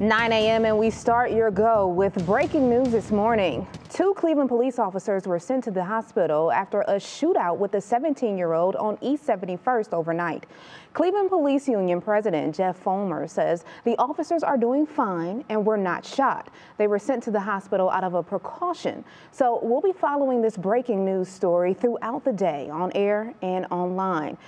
9 a.m. and we start your go with breaking news this morning. Two Cleveland police officers were sent to the hospital after a shootout with a 17-year-old on East 71st overnight. Cleveland Police Union President Jeff Follmer says the officers are doing fine and were not shot. They were sent to the hospital out of a precaution. So we'll be following this breaking news story throughout the day on air and online.